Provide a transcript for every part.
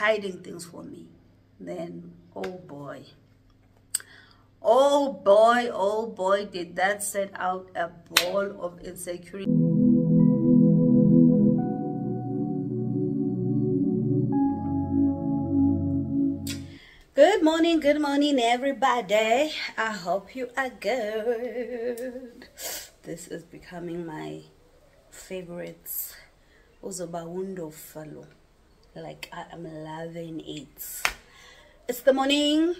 hiding things from me, then oh boy. Oh boy, oh boy, did that set out a ball of insecurity. Good morning, good morning, everybody. I hope you are good. This is becoming my favorite. Uzoba wonderful. Like I am loving it. It's the morning.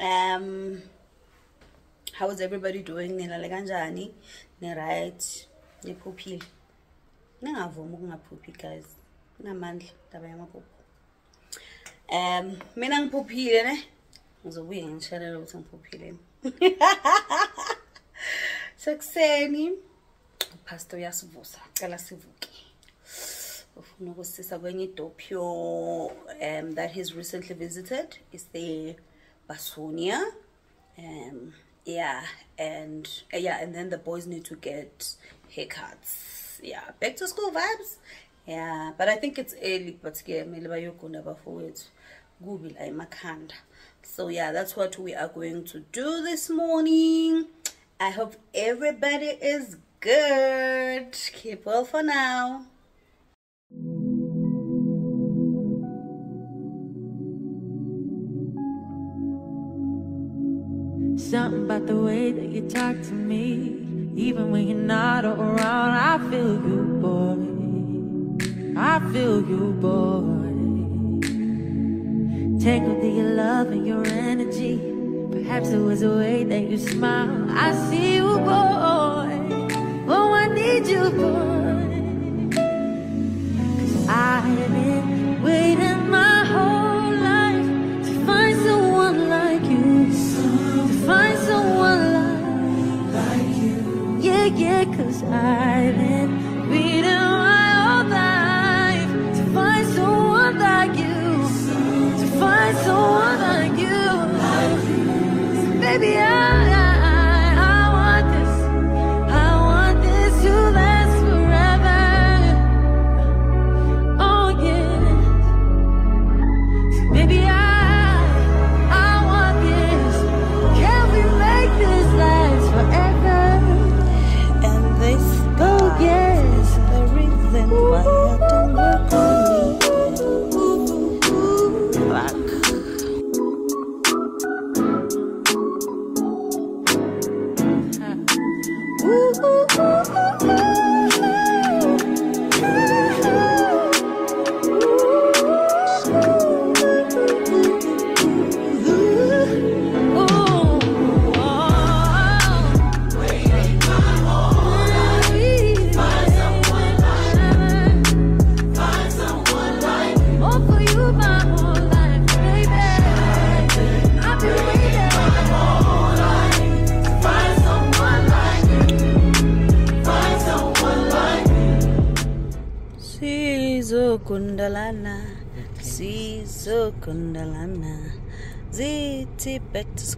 Um, how is everybody doing? Nilale kanjani? Ni right? Niphuphile. Ningavumi ukungaphuphi guys. Namandla ndaba yamaphupho. um mina ngiphuphile ne ngizobuye ngishalela ukuthi ngiphuphile sekuseni upastor uyasivusa cela sivuke kwenye idopyo um that he's recently visited is the Bassonia. Um yeah and uh, yeah and then the boys need to get haircuts. Yeah back to school vibes. Yeah but i think it's early but emakhanda. So yeah that's what we are going to do this morning. I hope everybody is good. Keep well for now Something about the way that you talk to me. Even when you're not around, I feel you, boy. I feel you, boy. Tangled in your love and your energy. Perhaps it was the way that you smile. I see you, boy. Oh, I need you, boy. Cause I've been waiting cause I've been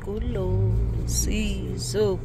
back to school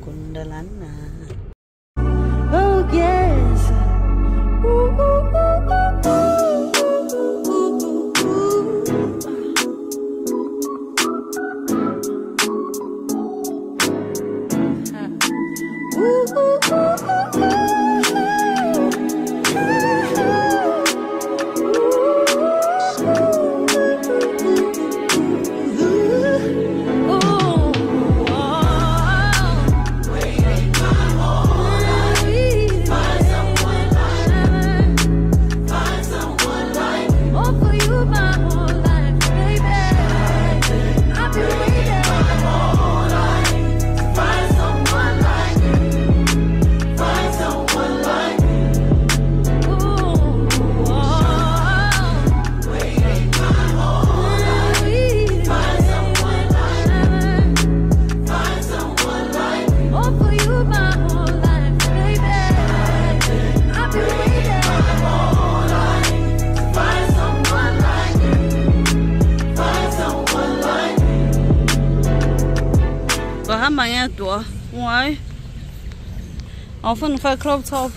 awufuni ufake crop top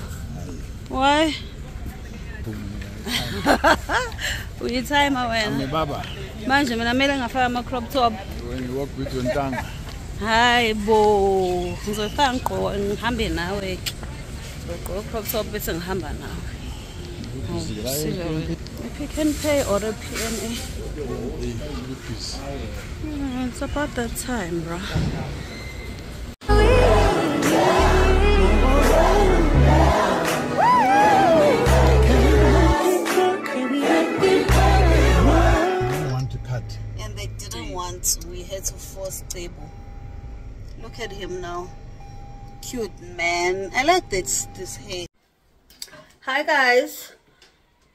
why uyithayima wena Ngibaba, manje mina kumele ngafaka ama-crop top when you walk with your ntanga, hayi bo ngizoyifaka ngigqoka ngihambe nawe-ke ngizogqoka crop top bese ngihamba nawe Hawu, Silver. A Pick n Pay or a PNA? Mm, It's about that time, bro. Look at him now. Cute, man. I like this, this hair. Hi, guys.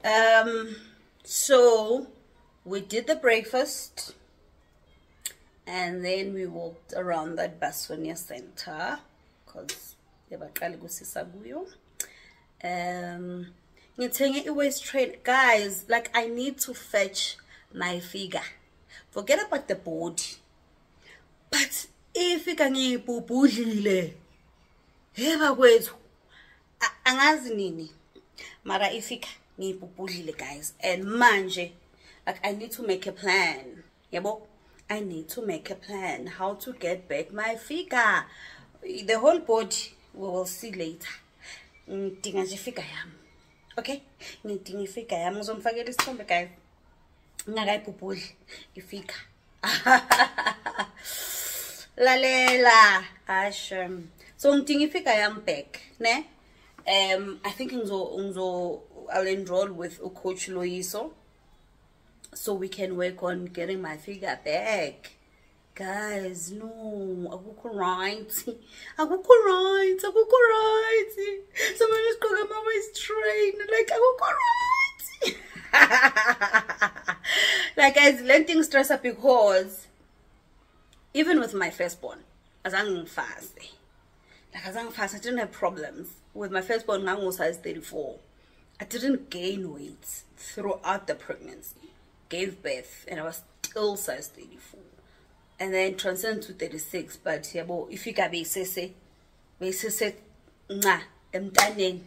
Um, so we did the breakfast and then we walked around that Bassonia Center because yabaqala kusisa kuyo. Um, ngithenge i-waist guys like i need to fetch my figure forget about the body but ifika ngiyibhubhudlile he bakwethu A- angazi nini? Mara ifika ngiyibhubhudlile guys and manje like i need to make a plan. Yabo i need to make a plan how to get back my figure. The whole body we will see later. Ngidinga nje ifigure yami okay? Ngidinga ifigure yami ngizomfakela isithombe guys. Ngingakayibhubhudli ifika lalela. Asho so ngidinga ifika yami back ne? Um i think ngizo ngizo i'll enroll with ucoach loyiso so we can work on getting my figure back. Guys no akukho right. Akukho right akukho right. Somebody sigqoka ama-waist train. Like akukho right. Like guys le nto ingistressa because even with my firstborn azange ngifase like azange ngifase i didn't have problems. With my firstborn ngangu-size 34 i didn't gain weight throughout the pregnancy. Gave birth and i was still size 34 and then transcend to 36 but if you can say yabo ifika beyisese nca emntaneni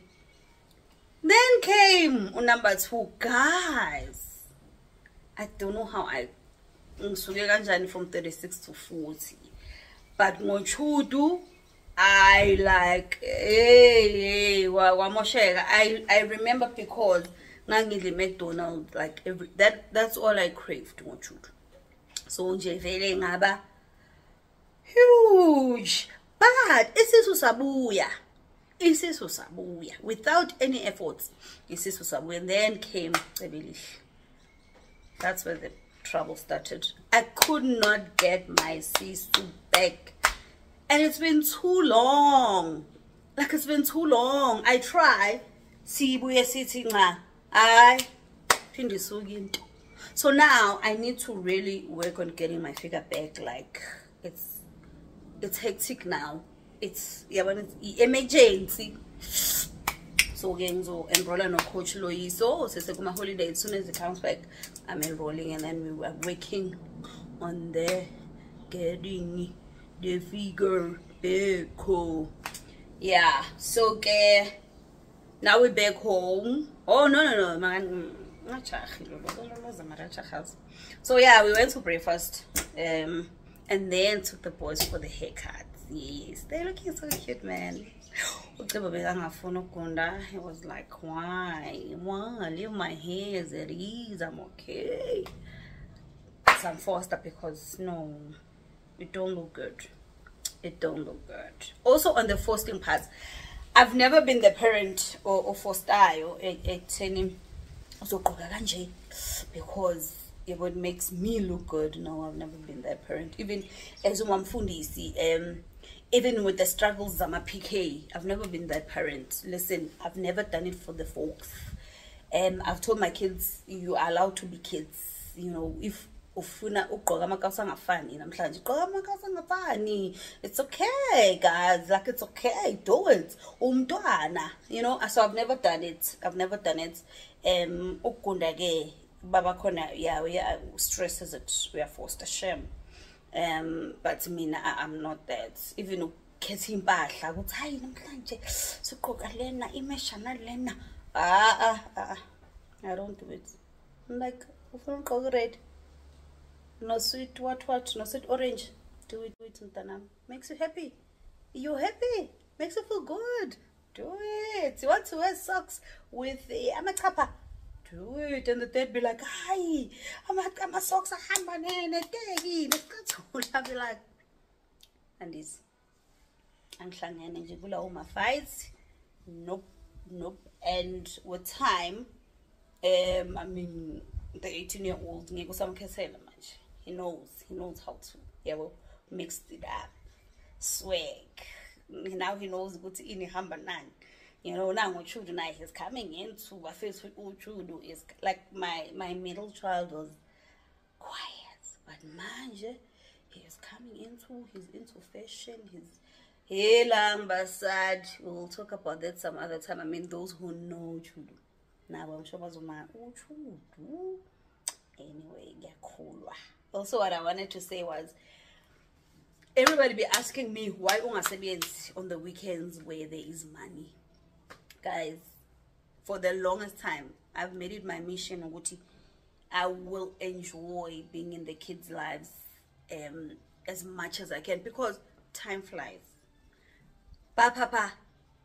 then came number two guys. I don't know how i ngisuke kanjani from 36 to 40 but ngochudu i like hey hey wa- wamosheka. I i remember because ngangidle mcdonald like every that that's all i craved ngochudu. So nje vele ngaba huge. But isisu sabuya isisu sabuya. Without any efforts isisu sabuya. And then came cebelihle that's where the trouble started. I could not get my sisu back. And it's been too long. Like it's been too long. I try. Sibuye hayi phinde isuke into. So now i need to really work on getting my figure back. Like it's it's hectic now. It's yabona it's emergency so ke ngizo-enrolla no-coach loyiso sesekuma-holiday as soon as it comes back i'm enrolling and then we were working on the getting the figure back yeah so ke now we're back home. Oh no no no man jahazi. so yeah we went to breakfast um and then took the boys for the haircut yes they're looking so cute man he was like why? Why leave my hair as it is i'm okay. So i'm because no it don't look good. It don't look good. Also on the forcing part i've never been the parent or, or fostayo ekutheni uzogqoka kanje because it would makes me look good. No i've never been that parent. Even as umamfundisi um even with the struggles I'm a pk i've never been that parent. Listen i've never done it for the folks. Um i've told my kids you are allowed to be kids. You know if ufuna ugqoka amakawusi it's okay guys. Like it's okay. Do it. Umntwana you know? So i've never done it. I've never done it. Um ukugunda ke baba khona yeah we are stresses it we are forced to shame um but mina I- i'm not that even ukhetha impahla ukuthi hayi namhlanje sigqoka lena imesha nalena ah ah ah I don't do it. I'm like, ufuna ugqoke red. No sweet what what, no sweet orange. Do it, do it, mntanam. Makes you happy. You're happy. Makes you feel good. Do it. You want to wear socks with the amachapa? Do it. And the dad be like, hi, I'm a socks ahamba neteki. I'll be like, and this. Angihlangene nje kulawo ma-fights. Nope, nope. And with time, um, I mean, the 18 year old ngeke usamkhethela manje. He knows, he knows how to, yabo, mix it up. Swag. Now he knows ukuthi ini hamba nani. You know, now Uchudu he's coming into a face with Uchudu is like my my middle child was quiet, but manje he is coming into he's into fashion, he's Helang Basad. We'll talk about that some other time. I mean, those who know Chudu. Now, I'm sure Bazuma, Chudu. Oh, anyway, cool. Also, what I wanted to say was everybody be asking me why on the weekends where there is money. Guys, for the longest time, I've made it my mission ukuthi I will enjoy being in the kids' lives um, as much as I can because time flies. Ba papa,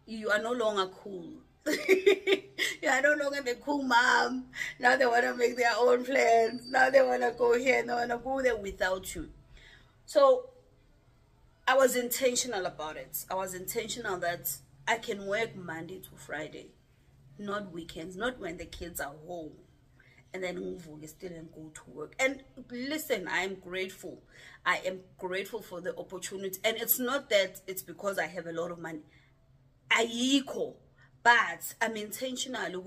you are no longer cool. you are no longer the cool mom. Now they want to make their own plans. Now they want to go here. They want to go there without you. So I was intentional about it. I was intentional that I can work Monday to Friday, not weekends, not when the kids are home. And then ngivuke still and go to work. And listen, I am grateful. I am grateful for the opportunity. And it's not that it's because I have a lot of money. I equal. But I'm intentional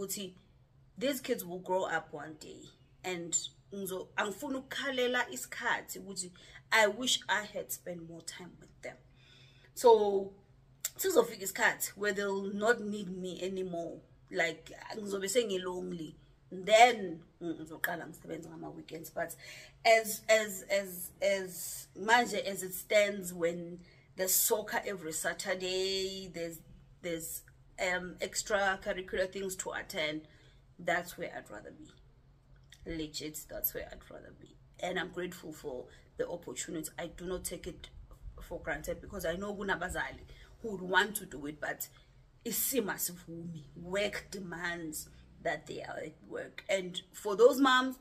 these kids will grow up one day. And I wish I had spent more time with them. So sizofika isikhathi where they'll not need me anymore. Like ngizobe sengilonely. Then ngizoqala ngisebenze ngama weekends but as as as as manje as it stands when there's soccer every Saturday there's there's um extra curricular things to attend that's where I'd rather be. Legit that's where i'd rather be. And i'm grateful for the opportunity. I do not take it for granted because i know kunabazali who would want to do it but isimo asivumi work demands that they are at work and for those moms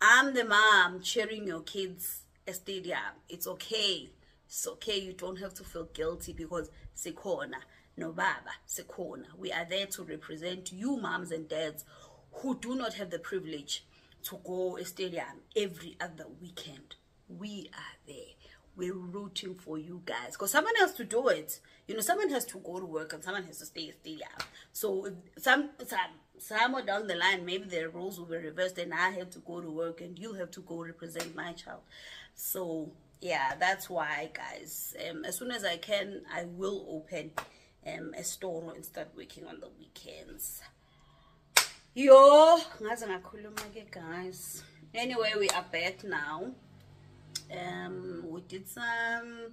i'm the mom cheering your kids stadium it's okay it's okay you don't have to feel guilty because sikhona no baba sikhona we are there to represent you moms and dads who do not have the privilege to go stadium every other weekend. We are there. We're rooting for you guys because someone has to do it. You know, someone has to go to work and someone has to stay a stadium. So some some somewhere down the line, maybe the roles will be reversed, and I have to go to work and you have to go represent my child. So yeah, that's why, guys. Um, as soon as I can, I will open um a store and start working on the weekends. Yo, guys. Anyway, we are back now. Um, we did some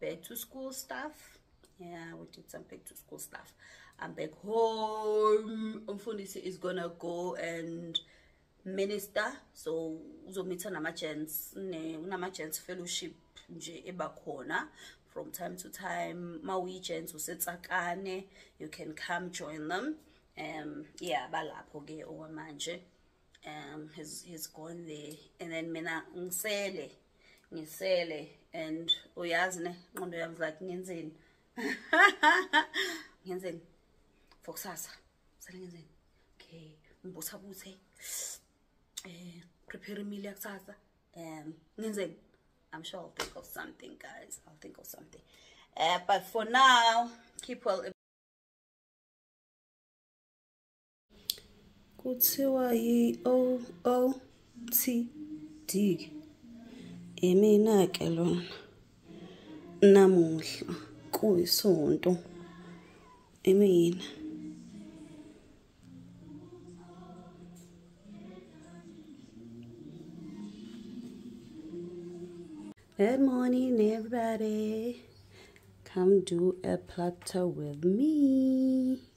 back to school stuff. Yeah, we did some back to school stuff. I'm back home. Umfundisi is gonna go and minister. So uzomitha nama-gents, unama-gents fellowship nje ebakhona from time to time. Mawi-gents usetsakane, you can come join them um yeah balapho ke okwamanje um he's he's gone there and then mina ngisele ngisele and uyazi ne ingqondo yami like ngenzeni? Ngenzeni? For kusasa sale ngenzeni? Okay. Ngibutha buthe eh prepare meal yakusasa. Um ngenzeni? I'm sure i'll think of something guys. I'll think of something. Uh, but for now keep well kuthiwa yi-OOTD ke lona namuhla kuyisonto Good morning, everybody. Come do a platter with me.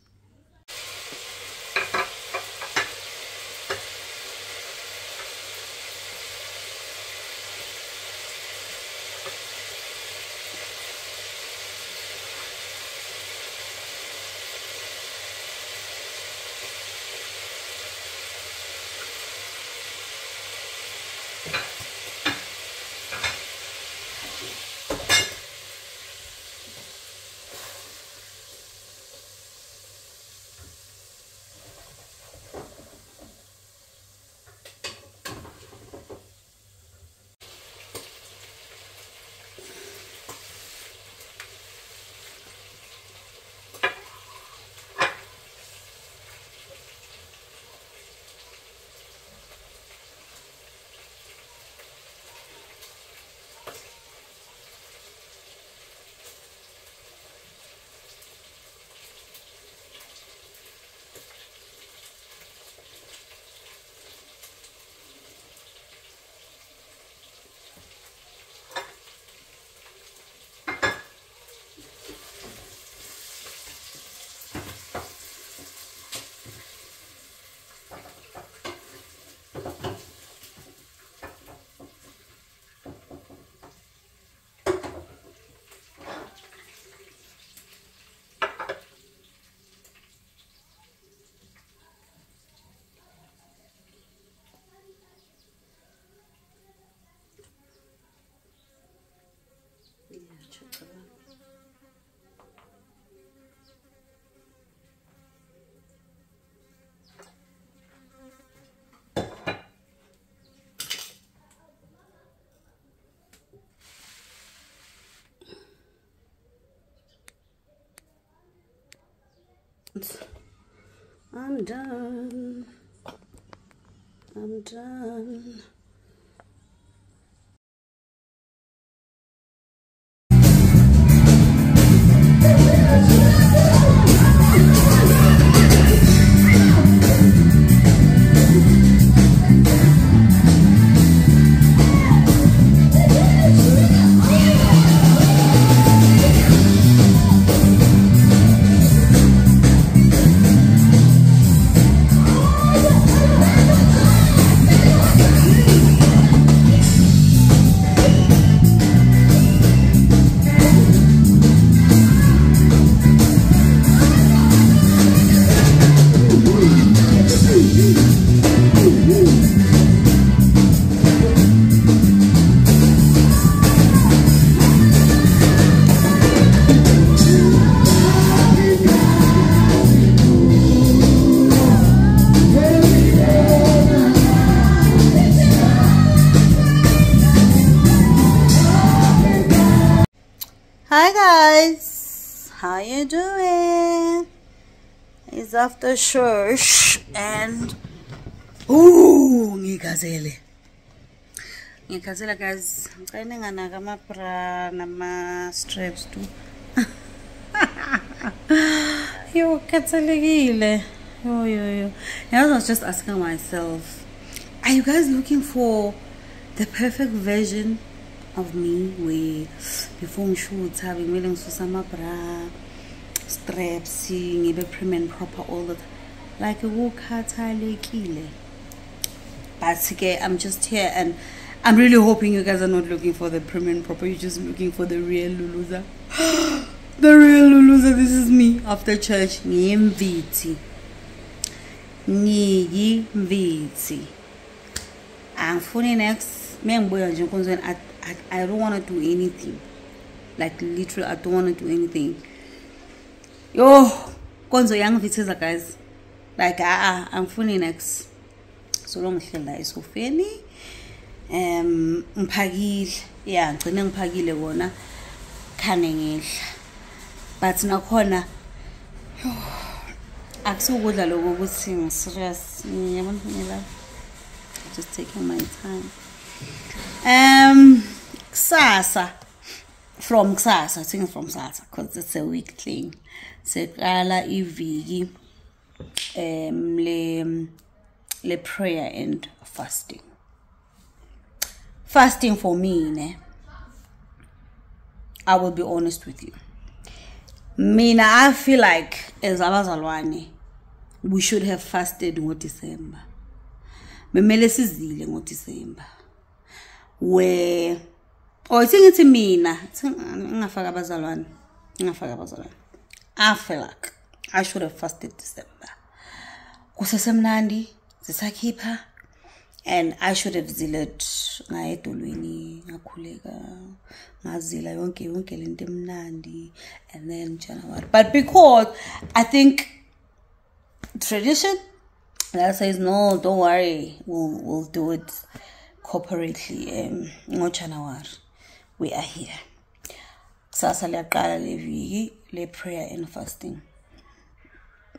I'm done. I'm done. It's after church and ooh, ngikazele. Ngikazela guys. Ngicela ninganaka ama-bra nama-straps tu. Yo, katselekile. Yo, yo, yo. And I was just asking myself, are you guys looking for the perfect version of me where before ngishutha bekumele ngisuse ama-bra straps ngibe prim and proper all the like a kukhathalekile but ke i'm just here and i'm really hoping you guys are not looking for the prim and proper. You're just looking for the real Luluzah. The real Luluzah this is me after church. Ngiyimvithi ngiyimvithi angifuni next. Mengibuya nje enkonzweni i don't want to do anything. Like literally i don't want to do anything yo konzo yangivitheza guys. Like a angifuni next. So lo ngihleli la esofeni. Um ngiphakile. Ya ngigcine ngiphakile kona. Khane ngidla but nakhona akusukudla lokho ukuthi ngi-serious. Yabona ngila just taking my time. Um kusasa. From kusasa i think from kusasa because it's a week thing. Seqala iviki um le le prayer and fasting. Fasting for me ne i will be honest with you. Mina i feel like as abazalwane we should have fasted ngodisemba. Memele sizile ngodisemba. Where or ithi ngithi mina ngingafaka abazalwane ngingafaka abazalwane. I feel like i should have fasted december. Kusesemnandi zisakhipha and i should have ziled ngaye edolweni ngakhuleka ngazila yonke yonke lento emnandi and then january. But because i think tradition that says no don't worry we'll, we'll do it corporately um ngojanuary we are here. Kusasa liyaqala leviki le-prayer and fasting.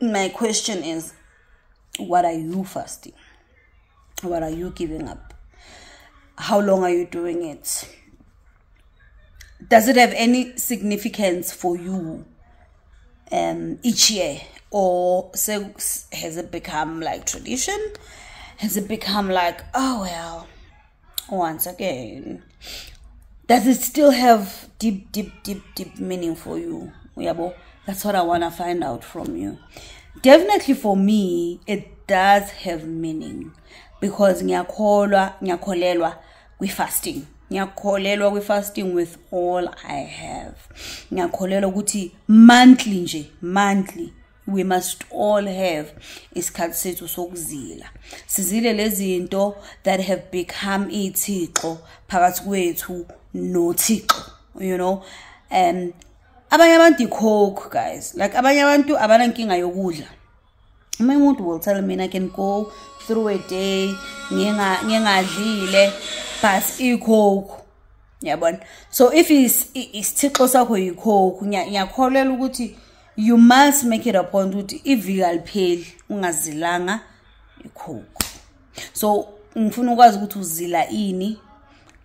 My question is what are you fasting? What are you giving up? How long are you doing it? Does it have any significance for you um each year? Or so has it become like tradition? Has it become like oh well once again does it still have deep deep deep deep meaning for you that's what i want to find out from you. Definitely for me it does have meaning because ngiyakholwa ngiyakholelwa kwi-fasting. Ngiyakholelwa kwi-fasting with all i have. Ngiyakholelwa ukuthi monthly nje monthly we must all have isikhathi sethu sokuzila. Sizile lezinto that have become iy'thixo phakathi kwethu nothixo you know? Um abanye abantu i-coke guys. Like abanye abantu abanankinga yokudla. Umunye umuntu will tell me i can go through a day nginga- ngingadlile but i-coke yabona? So if is- i- isithixo sakho yi-coke ngiya- ngiyakholelwa ukuthi you must make it a point ukuthi iviki alipheli ungazilanga i-coke so ngifuna ukwazi ukuthi uzila ini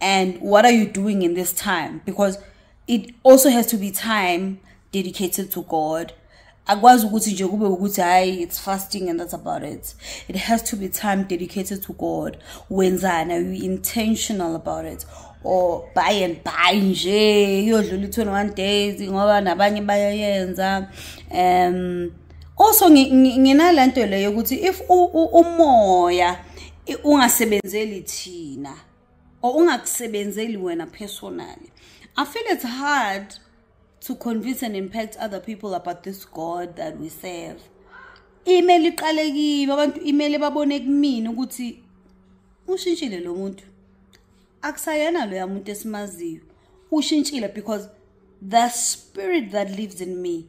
and what are you doing in this time? Because it also has to be time dedicated to god. Akwazi ukuthi nje kube ukuthi hayi it's fasting and that's about it. It has to be time dedicated to god. Wenzani? Are you intentional about it? Or buy and buy nje iyodlula i-21 days ngoba nabanye bayayenza. Um also ngi- ngi- nginalento leyo ukuthi if u- u- umoya i- ungasebenzeli thina or ungakusebenzeli wena personally i feel it's hard to convince and impact other people about this god that we serve. Imele iqale kimi abantu imele babone kumina ukuthi ushintshile lo muntu. Akusayena loya muntu esimaziyo. Ushintshile because the spirit that lives in me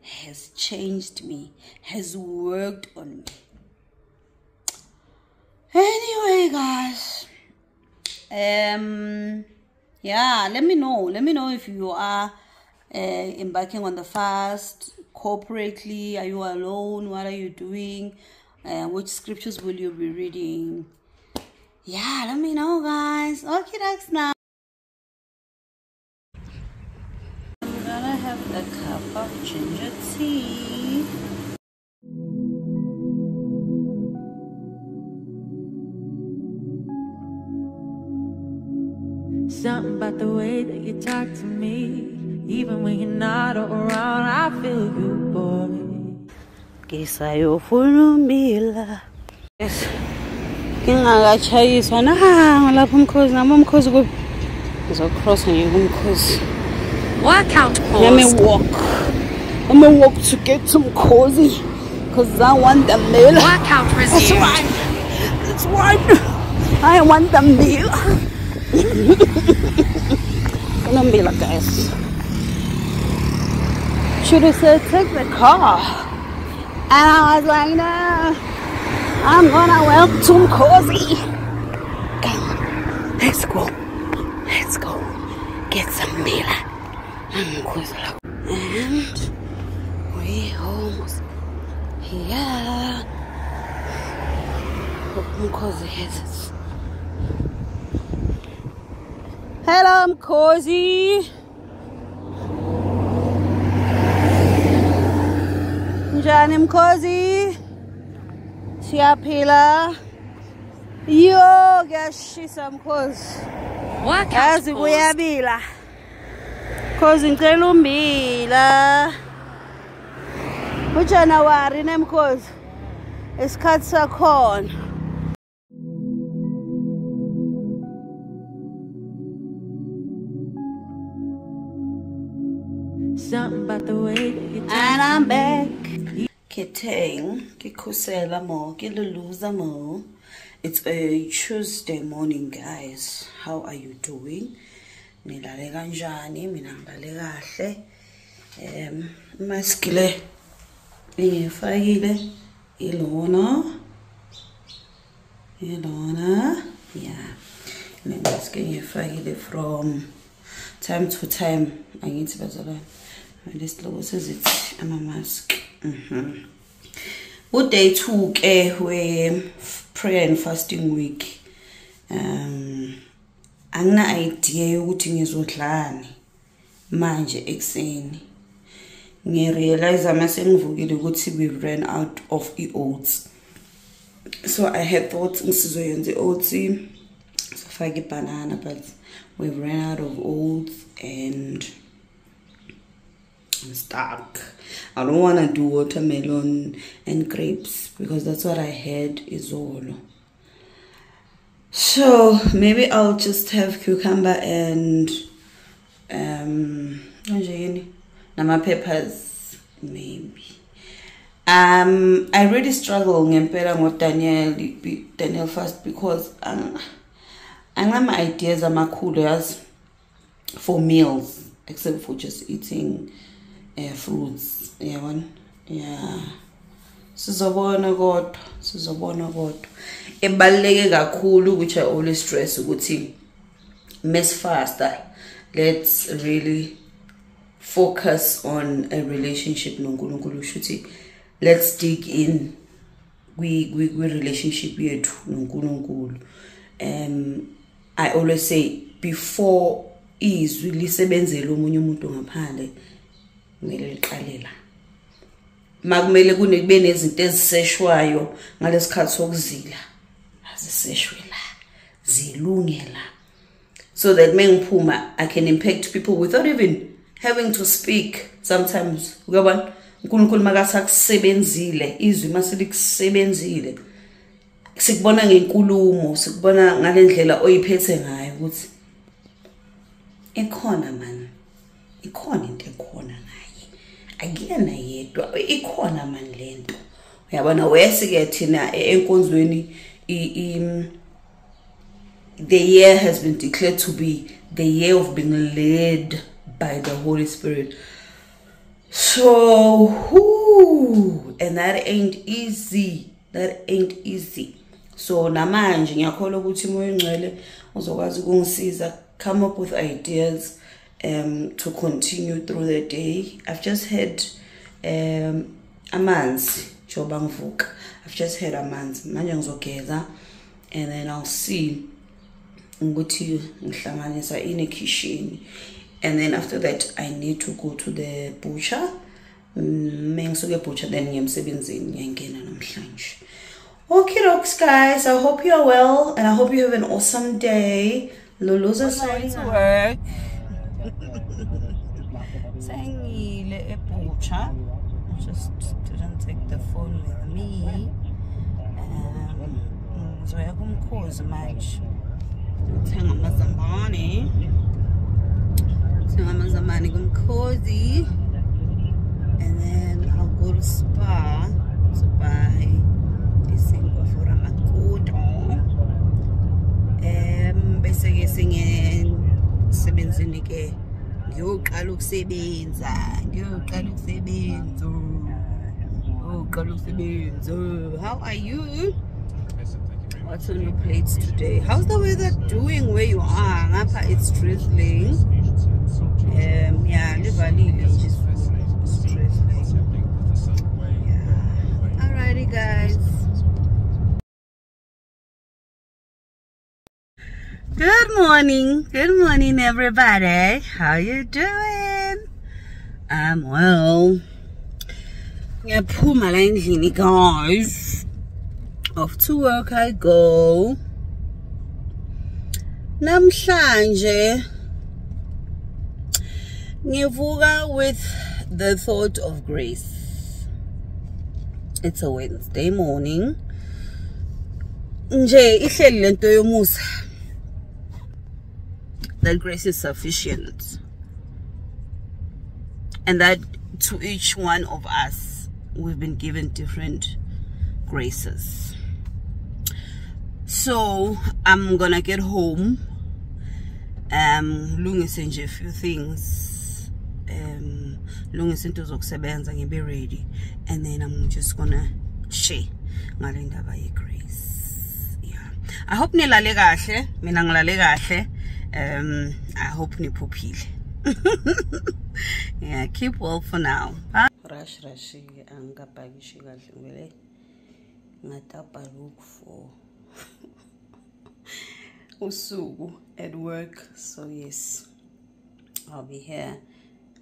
has changed me has worked on me. Anyway guys um yeah let me know. Let me know if you are uh, embarking on the fast corporately. Are you alone? What are you doing? Uh, which scriptures will you be reading? Yeah let me know guys. Okay that's now i'm gonna have a cup of ginger tea Something about the way that you talk to me. Even when you're not around, I feel you, boy. ngisayofuna umbila yes. Ngingakatshayiswa nanga lapho umkhozi nami umkhozi kuphi ngizocrossa nje kumkhozi. Workout let me walk. Let me walk to get to mkhozi because i want the meal. Workout that's resumed. right. That's right. I want the meal umbila guys should have said take the car and I was like, no, I'm gonna to Mkosi. Come let's go. Let's go. Get some Mila. And Mkosi. Mm, and mm. we almost here. Hope Mkosi has Hello, Mkosi. njani mkhozi siyaphila yo kuyashisa mkhozi Workout yazi kuyabila mkhozi ngicela umbila ujanuwari nemkhozi isikhathi sakhona Something about the way you and i'm back. Ke teng ke khusela mo ke Luluzah mo. It's a tuesday morning guys. How are you doing? Nilale kanjani? Mina ngilale kahle. Um imask le ilona ilona yeah nemask engiyifakile from time to time. Angithi bazalwane lesiloko sezithi ama-mask mhm uday two ke we-prayer and fasting week. Um angina-idea yokuthi ngizodlani manje ekuseni ngirealize uma sengivukile ukuthi we ran out of i-oats. So i had thought ngisizoyenza i-oats sifake ibanana but we ran out of oats and Stuck. I don't want to do watermelon and grapes because that's what I had is all. So maybe I'll just have cucumber and um nama peppers maybe. Um, I really struggle ngempela ngo Daniel Daniel fast because um, angama ideas amakhulu yazi for meals except for just eating uh, fruits. Yabona? Yeah. Sizobona kodwa sizobona kodwa. Ebaluleke kakhulu which i always stress ukuthi mesifasta let's really focus on a relationship nonkulunkulu shuthi let's dig in kwi-relationship yethu nonkulunkulu. Um i always say before izwi lisebenzele omunye umuntu ngaphandle kumele liqale la makumele kube nezinto eziseshwayo ngalesikhathi sokuzila aziseshwe la zilunge la. So that mengiphuma i can impact people without even having to speak sometimes. Uyabona? uNkulunkulu makasakusebenzile izwi maselikusebenzile sikubona ngenkulumo sikubona ngalendlela oyiphethe ngayo ukuthi ikhona man ikhona into ekhona. Akuyena yedwa ikhona man lento uyabona wesike thina enkonzweni the year has been declared to be the year of being led by the holy spirit. So whoo, and that ain't easy. That ain't easy. So namanje ngiyakholwa ukuthi moya ngcwele uzokwazi ukungisiza. Come up with ideas um to continue through the day i've just had um amanzi njengoba ngivuka i've just had amanzi manje ngizogeza and then i'll see ukuthi ngihlanganisa in a kitchen and then after that i need to go to the butcher mengisuke butcher then ngiyemsebenzini ngiyangena namhlanje Okay, dokes, guys. I hope you're well and I hope you have an awesome day. Lulu's is going to work. Ngizoya kumkhozi manje. Uthenga amazambane. Uthenga amazambane. And then I'll go to Spar to buy isinkwa for amakuto um bese ke singesebenzini ke ngiyoqala ukusebenza ngiyoqala ukusebenza ngiyoqala ukusebenza how are you what's on your plates today how's the weather doing where you are ngapha it's drizzling um yeah livalile nje. It's drizzling yeah alrighty guys Good morning. Good morning, everybody. How you doing? I'm well. Ngiyaphuma la endlini guys. Off to work I go. Namhlanje ngivuka with the thought of grace. It's a Wednesday morning. Nje ihleli lento yomusa that grace is sufficient and that to each one of us we've been given different graces so i'm gonna get home um lungise nje a few things um lungise into zokusebenza ngibe ready and then i'm just gonna share ngale ndaba yegrace. Yeah. I hope nilale kahle mina ngilale kahle um i hope niphuphile. Yeah keep well for now. Bye. rush rush angikaphakishi kahle ngivele ngatapa look for usuku at work so yes. I'll be here.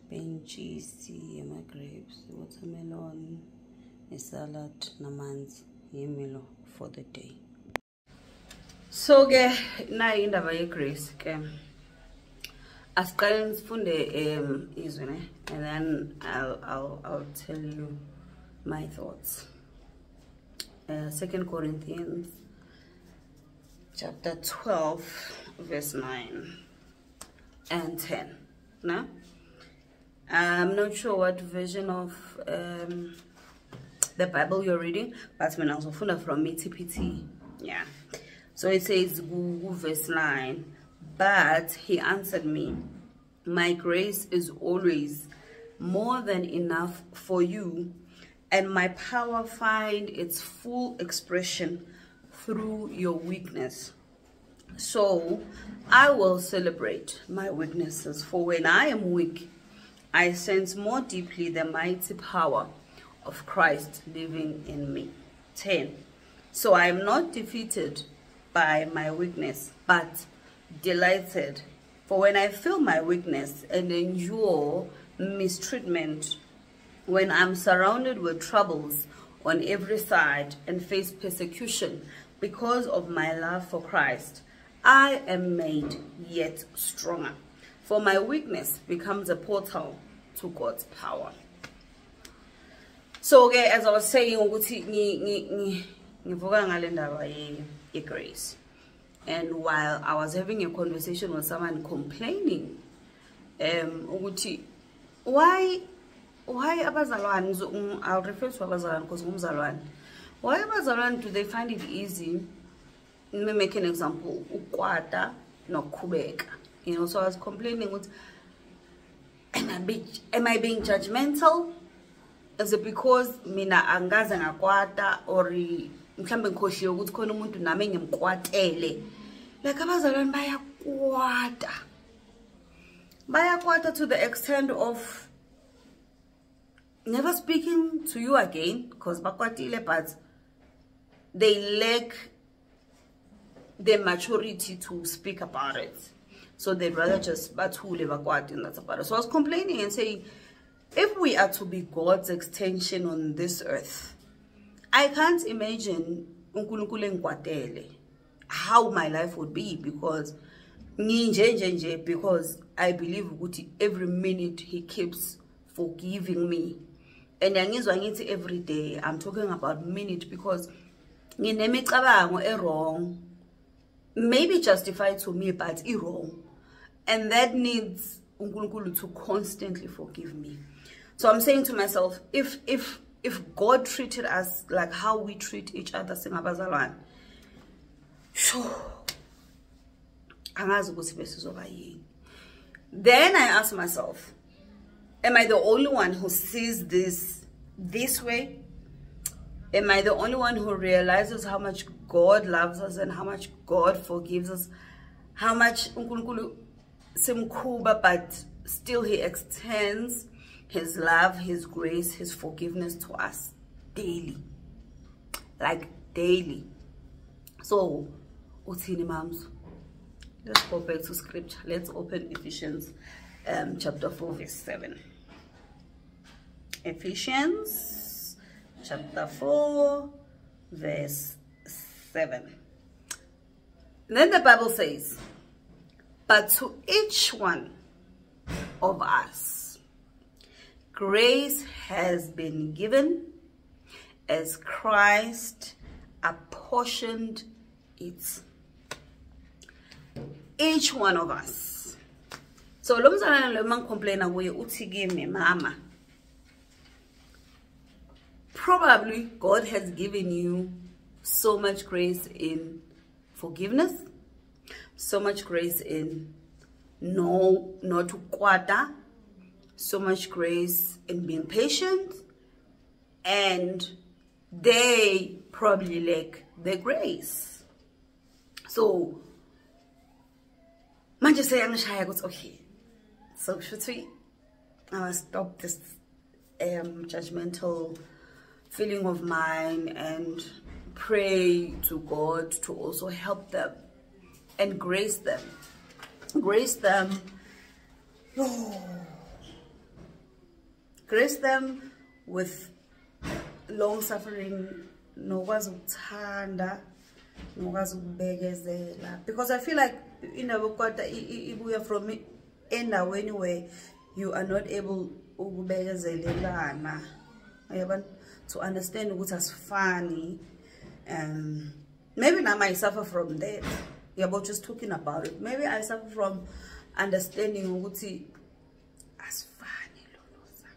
Being cheesy my grapes watermelon a salad namanzi yimilo for the day. So ke nayi indaba yegrace ke asiqale sifunde um izwi ne and then I'll, I'll, I'll tell you my thoughts. Uh, second corinthians chapter 12 verse 9 and 10 no i'm not sure what version of um, the bible you're reading but when i was from etpt yeah. So it says verse 9 but he answered me my grace is always more than enough for you and my power find its full expression through your weakness so I will celebrate my weaknesses, for when I am weak, I sense more deeply the mighty power of Christ living in me. 10. So I am not defeated by my weakness, but delighted. For when I feel my weakness and endure mistreatment, when I'm surrounded with troubles on every side and face persecution because of my love for Christ, I am made yet stronger. For my weakness becomes a portal to God's power. So okay, as I was saying, ye-grace. And while I was having a conversation with someone complaining, um, ukuthi why why abazalwane I'll refer to abazalwane because ngumzalwane. Why abazalwane do they find it easy? Let me make an example. Ukwata nokukhubeka. You know, so I was complaining with am I being, am I being judgmental? Is it because mina angaze ngakwata or mhlambe ngikhohliwe ukuthi khona umuntu nami engimkwatele like abazalwane bayakwata bayakwata to the extent of never speaking to you again because bakwatile but they lack the maturity to speak about it. So they'd rather just but bathule bakwate and that's about it. So i was complaining and saying if we are to be god's extension on this earth i can't imagine how my life would be because because i believe every minute he keeps forgiving me. And every day i'm talking about minute because nginemicabango e-wrong maybe justified to me but i-wrong. And that needs unkulunkulu to constantly forgive me. So i'm saying to myself if if if god treated us like how we treat each other singabazalwane sure angazi ukuthi yini. Then i ask myself am i the only one who sees this this way am i the only one who realizes how much god loves us and how much god forgives us? How much simkhuba but still he extends his love his grace his forgiveness to us daily. Like daily. So uthini let's go back to scripture. Let's open ephesians um, chapter 4 verse 7 ephesians chapter 4 verse 7 then the bible says but to each one of us grace has been given as christ apportioned it. Each one of us. So lo mzalwane lo mangicomplaina kuye uthi kimi mama probably god has given you so much grace in forgiveness, so much grace in no not to kwata, so much grace in being patient, and they probably lack the grace. So manje seyangishaya ukuthi okay so kusho ukuthi i stop this um judgmental feeling of mine and pray to god to also help them and grace them. Grace them. Grace them with long suffering nokwazi ukuthanda nokwazi ukubekezela because i feel like yokukwata i- i- ibuya from endaweni where you are not able ukubekezelelana. Uyabona to understand ukuthi asifani um maybe now i suffer from that. Yabo just talking about it maybe i suffer from understanding ukuthi asifani Luluzah.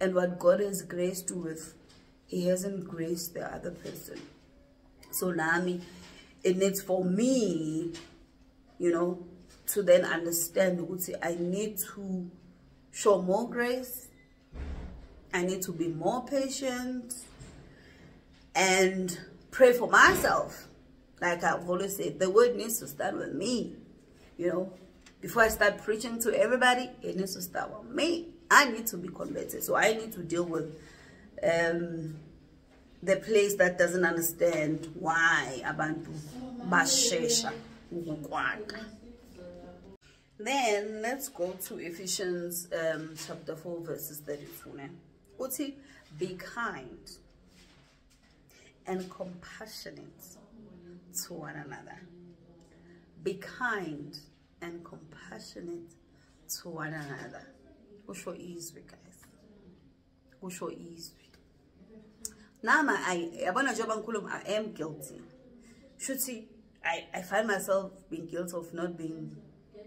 And what god has graced you with he hasn't graced the other person. So nami it needs for me you know to then understand ukuthi i need to show more grace i need to be more patient and pray for myself. Like i've always said the word needs to start with me. You know before i start preaching to everybody it needs to start with me. I need to be converted so i need to deal with um the place that doesn't understand why abantu bashesha then let's go to ephesians um, chapter 4 verses 32 ne? Be kind and compassionate to one another. Be kind and compassionate to one another. Kusho izwi guys. Kusho izwi. Nama i yabona njengoba ngikhuluma i am guilty. Shuthi i i find myself being guilty of not being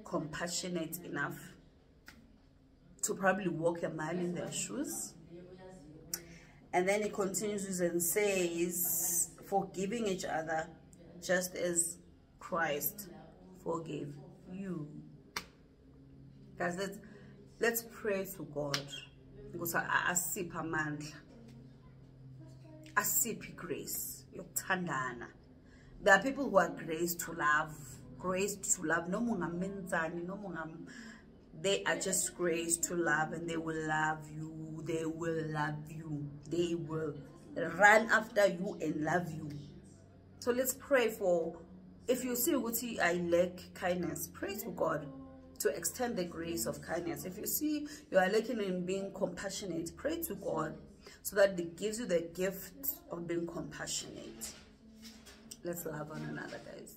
compassionate enough to probably walk a mile in their shoes and then he continues and says forgiving each other just as christ forgave you. Guys let's let's pray to god. Ukuthi a- asiphe amandla. Asiphi grace. Yokuthandana. There are people who are graced to love grace to love. No noma ungamenzani no ungam they are just graced to love and they will love you they will love you. They will run after you and love you. So let's pray for if you see ukuthi i lack kindness. Pray to god to extend the grace of kindness. If you see you are lacking in being compassionate pray to god so that he gives you the gift of being compassionate. Let's love one another guys.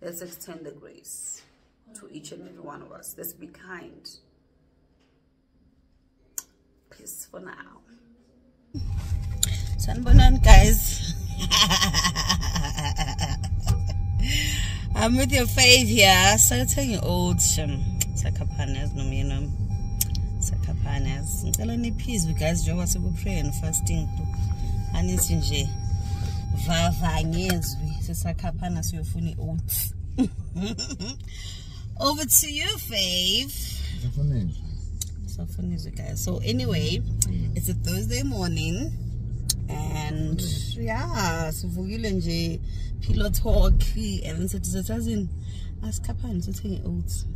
Let's extend the grace to each and every one of us. Let's be kind peace for now sanibonani guys I'm with your fave here. So tell you old shim. Sakapanas no me no. Sakapanas. Ngicela niphizwe guys njengoba seku-pray and fasting to. Anithi nje vavanyezwe sisakhaphana siyofuna i-oats. Over to you, fave. Safunizwe guys. So anyway, mm. it's a Thursday morning and mm. yeah, sivukile nje pillow talk and sithi sethazini asikhaphani sithenge oats.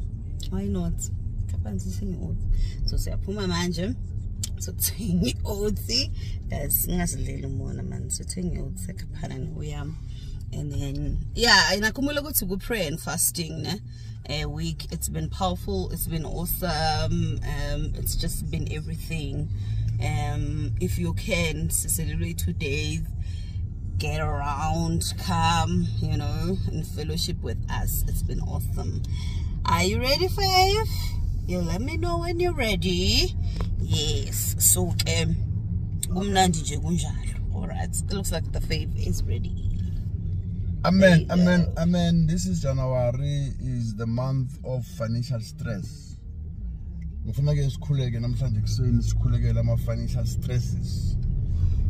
Why not? Kaphani sithenge oats. So siyaphuma manje. sothenga i-oats guys singasidleli umona man sothenga i-oats ekhaphana nokuyama and then yeah nakhumbula ukuthi ku-pray and fasting ne? A week. It's been powerful. It's been awesome. Um it's just been everything. Um if you can celebrate two days get around. Come you know and fellowship with us. It's been awesome. Are you ready Faith? you let me know when you're ready. Yes. So um all right. It looks like the fave is ready Amen, amen, amen. This is January is the month of financial stress. Ngifuna ke sikhuleke namhlanje kuseni sikhulekela ama financial stresses.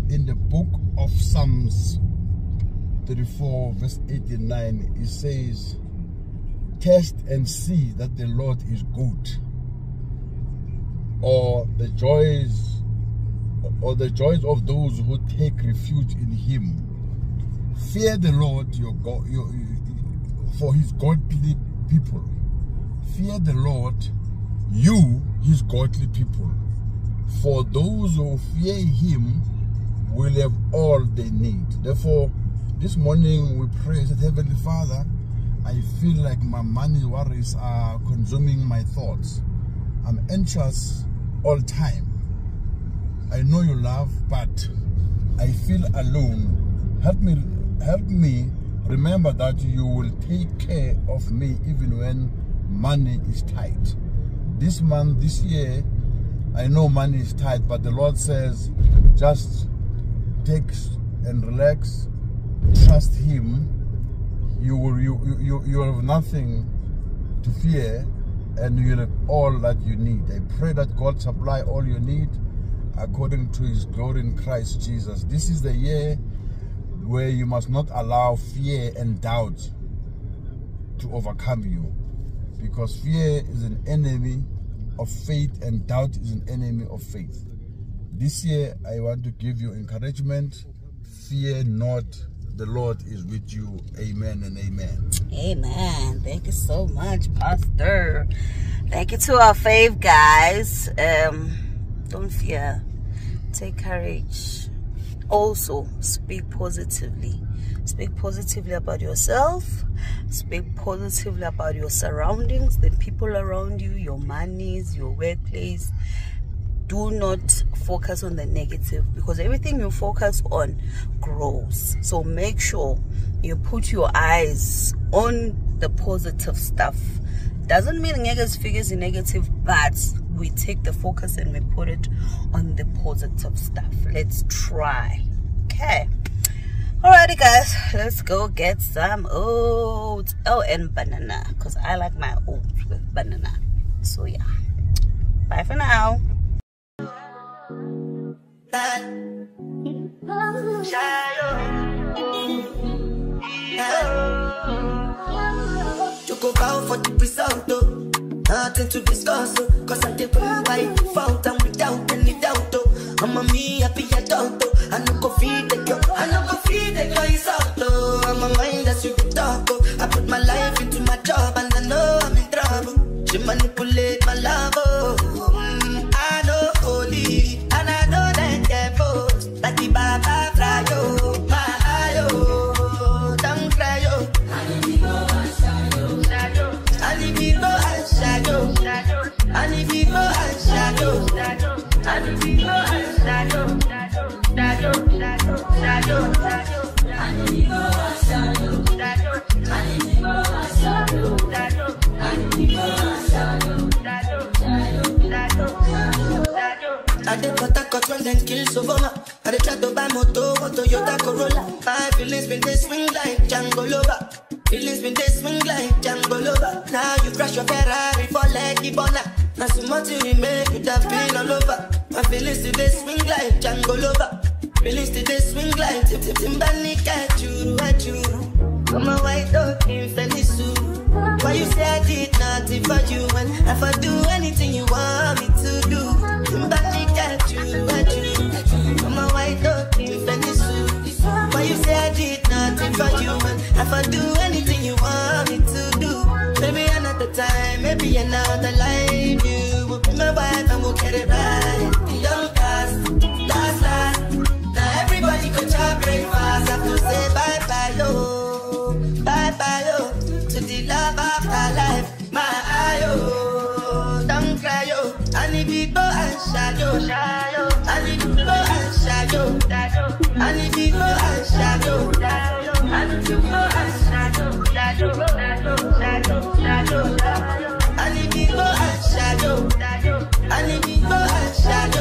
In the book of Psalms 34, verse 89, it says, Test and see that the Lord is good. Or the joys or the joys of those who take refuge in him. Fear the Lord your God your, for his godly people. Fear the Lord, you his godly people. For those who fear him will have all they need. Therefore, this morning we pray that Heavenly Father, I feel like my money worries are consuming my thoughts. I'm anxious all time. I know you love, but I feel alone. Help me, help me remember that you will take care of me even when money is tight. This month, this year, I know money is tight, but the Lord says, just take and relax, trust Him. You will, you, you, you, you have nothing to fear, and you'll have all that you need. I pray that God supply all you need according to His glory in Christ Jesus. This is the year where you must not allow fear and doubt to overcome you, because fear is an enemy of faith and doubt is an enemy of faith. This year, I want to give you encouragement. Fear not, the Lord is with you. Amen and amen. Amen. Thank you so much, Pastor. Thank you to our fave guys. Um, don't fear. Take courage. Also, speak positively. Speak positively about yourself. Speak positively about your surroundings, the people around you, your monies, your workplace. Do not focus on the negative because everything you focus on grows. So make sure you put your eyes on the positive stuff. Doesn't mean negative figures is negative, but we take the focus and we put it on the positive stuff. Let's try. Okay. Alrighty guys, let's go get some oats. Oh, and banana, because I like my oats with banana. So yeah. Bye for now. You go bow for the result, though. Nothing to discuss, oh. Cause I did win by default and without any doubt, oh. I'm a me happy adult, oh. I no go feed the girl, I no go feed the girl, it's out, oh. I'm a mind that's you talk, oh. I put my life into my job and I know I'm in trouble. She manipulate my love, oh. And if you go and shadow, and if you go and shadow, shadow, shadow, shadow, and if you go and shadow, and if you go and shadow, shadow, shadow, shadow, shadow. I did what I got when them kill Sovoma. I did try to buy moto or Toyota Corolla. My feelings been they swing like Django Lover. Feelings been they swing like Django Lover. Now you crash your Ferrari for Leggy Bona. Now so much you make you have been all over. My feelings today swing like Django Lover. Feelings today swing like Tim Tim Timbani at you, at you. I'm a white dog in Felisu. Why you say I did nothing for you and if I do anything you want me to do? Timbani at you, at you. I'm a white dog in Felisu. Why you say I did nothing for you and if I do anything you want me to do? Maybe another time, maybe another go chop breakfast. Have to. To go and shadow. And if you go and shadow. And if you go and shadow, shadow. And if you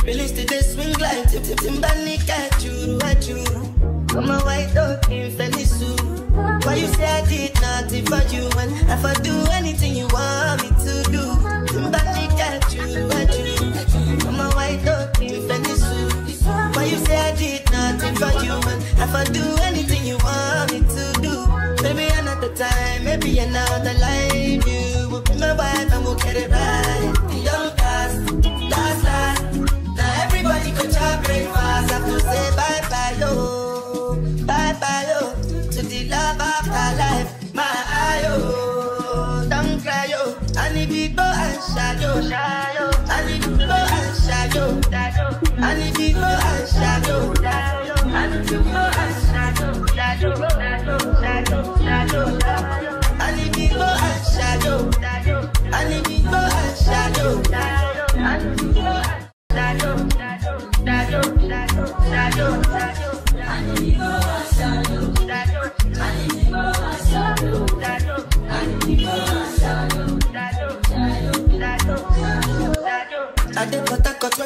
Lover. Feelings today swing like Tip Tip at you. Come on, white dog in Felisu. Why you say I did nothing for you and if I do anything you want me to do? At you. Come on, white dog in Felisu. Why you say I did nothing for you and if I do anything you want me to do? Maybe another time, maybe another life. You will be my wife and we'll get it right. Shadow, shadow. I need to go and shadow. I need to go shadow. I need to go and shadow, shadow, shadow, shadow, shadow.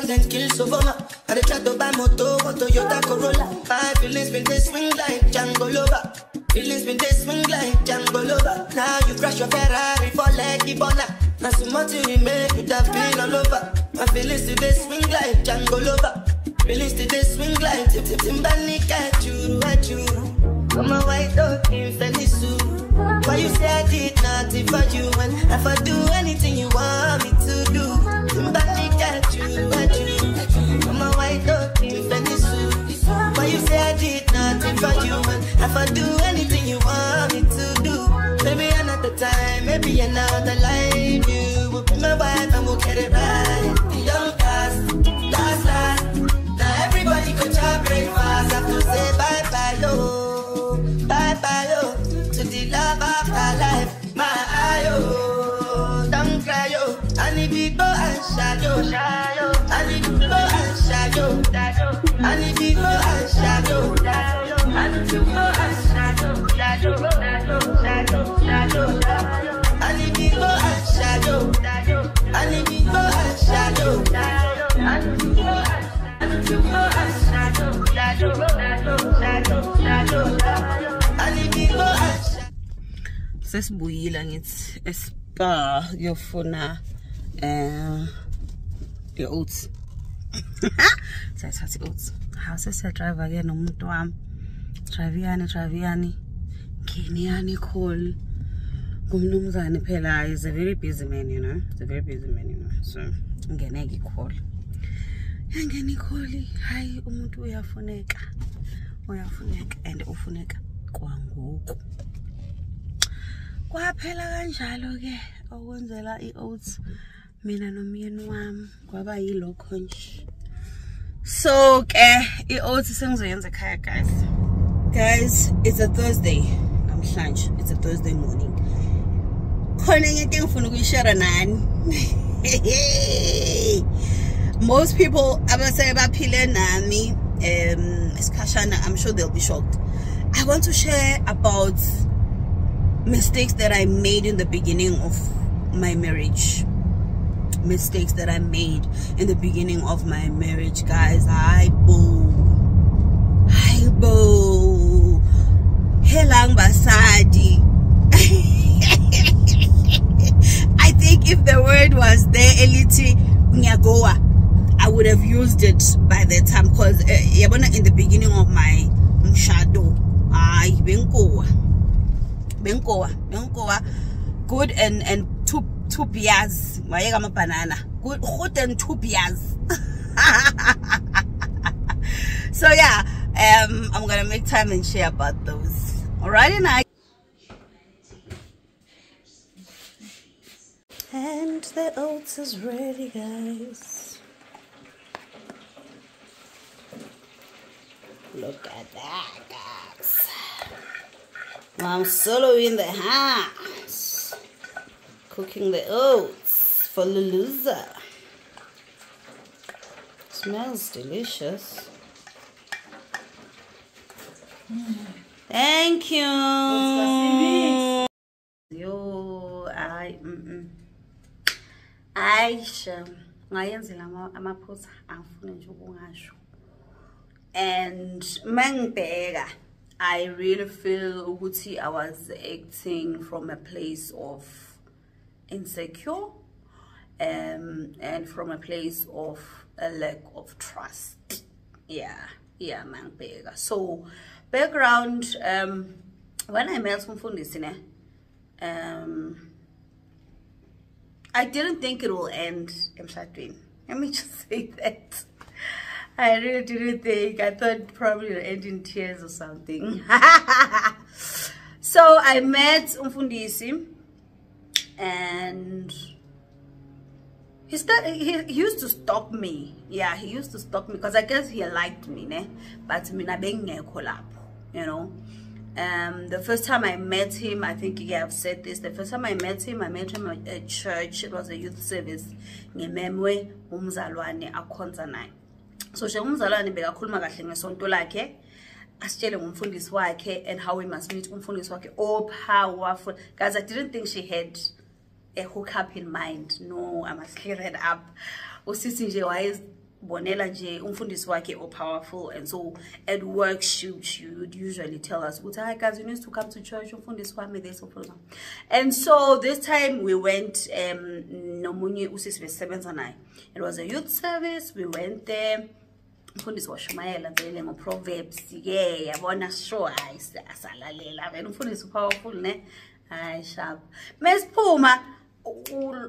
Them kill Sovoma. I did try to buy moto, or Toyota Corolla. My feelings been they swing like Django Lover. Feelings been they swing like Django Lover. Now you crash your Ferrari for Leggy Bona. Now so much you make you have been all over. My feelings today swing like Django Lover. Feelings today swing like Tip Tip Timbani at you. Come on, white dog in Felisu. Why you say I did nothing for you and if I do anything you want me to do? Timbani at you, at you. Come on, white dog in Felisu. Why you say I did nothing for you if I do anything you want me to do? Maybe another time, maybe another life. You will be my wife and we'll get it right. Shadow, shadow. I need to go and shadow, shadow. I need to go and shadow, shadow. I need to go and shadow, shadow, shadow, shadow, shadow, shadow. I need to go and shadow, shadow. I need to go and shadow, shadow. I need to go and I need to go and shadow, shadow, shadow, shadow, shadow, shadow. I need to go and shadow. sesibuyile ngithi eSpar kuyofuna um i-oats sayithatha i-oats hawu sesiyadrayiva-ke nomuntu wami. Drayiviyani drayiviyani ngeniyani ikholi kumnumzane phela is a very busy man you know? Is a very busy man you know? So ngeneke ikholi yangena ikholi hayi umuntu uyafuneka. Uyafuneka and ufuneka kwangoku. Kwaphela kanjalo ke okwenzela i-oats. Mina nomyeni wami kwaba yilokho nje. So ke i-oats sengizoyenza ekhaya guys. Guys it's a thursday namhlanje. It's a thursday morning. Khona enye into engifuna ukuyishare nani? Most people abaseke baphile nami um isikhashana i'm sure they'll be shocked. I want to share about mistakes that I made in the beginning of my marriage. Mistakes that I made in the beginning of my marriage, guys. Hi, boo. Hi, boo. Helang basadi. I think if the word was there, eliti nyagoa, I would have used it by that time because uh, in the beginning of my mshado, ay benkoa benkowa benkowa good and and two beers. Wayeka amabanana good and two beers. So yeah um i'm gonna make time and share about those. Alrighty now. And the oats is ready guys look at that guys. I'm solo in the house, cooking the oats for Luluzah. Smells delicious. Thank you. Yo, I mm -mm. Aisha, ngayenzela ama- amaphutha angifuni nje ukungasho. And mangibheka, I really feel ukuthi I was acting from a place of insecure um and from a place of a lack of trust. Yeah yeah mangibheka. So background um when i met umfundisi ne um i didn't think it will end emshadweni. Let me just say that. I really didn't think. I thought probably it'll end in tears or something. So i met umfundisi and he started he, used to stalk me. Yeah he used to stalk me because i guess he liked me ne? But mina bengekho lapho you know? Um the first time i met him i think yeah, i've said this the first time i met him i met him at church. It was a youth service. Ngimemwe umzalwane akhonza naye. So nje umzalwane bekakhuluma kahle ngesonto lakhe asitshele ngumfundisi wakhe and how we must meet umfundisi wakhe. Oh powerful. Guys i didn't think she had a hookup in mind. No i must clear it up. Usisi nje wayezibonela nje umfundisi wakhe o-powerful and so at work she, she would usually tell us ukuthi hi guys you need to come to church umfundisi wami this wami." and so this time we went um nomunye usisi besisebenza naye. It was a youth service. We went there. Umfundisi washumayela vele ngo-proverbs ke yabona sure hayi asalalela vele umfundisi upowerful ne? Hayi sharp. Mesiphuma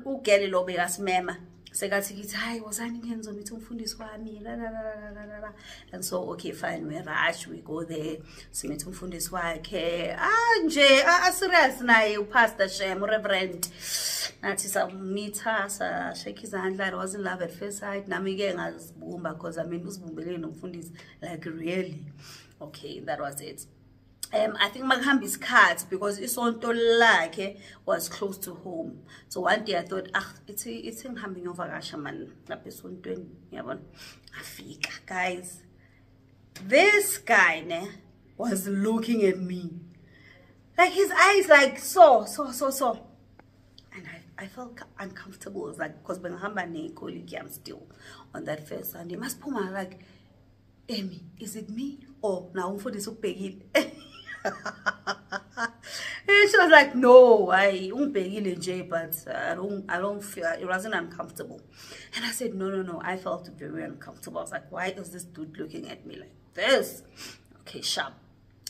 ugele lo bekasimema. Sekathi kithi hayi wozani ngenzo mithi umfundisi wami. La, la, la, la, la, la, la. and so okay fine we rush we go there. Simithe umfundisi wakhe ah nje ah, serious naye upastor shem ureverend nathi samitha sashake izandla i was in love at first sight. Nami-ke ngazibumba because i mean uzibumbele nomfundisi like really? Okay that was it um i think makuhamba isikhathi because isonto lakhe was close to home so one day i thought ah ithi ithi ngihambe ngiyovakasha mani lapha esontweni yabona ngafika guys this guy ne was looking at me like his eyes like so so so so and I, I felt uncomfortable. It was like because bengihamba ne-colleague yami still on that first Sunday. Masiphuma like, Amy, is it me or now umfundisi ukubhekile? And she was like, no, I ungibhekile nje, but I don't, I don't feel, it wasn't uncomfortable. And I said, no, no, no, I felt very uncomfortable. I was like, why is this dude looking at me like this? Okay, sharp.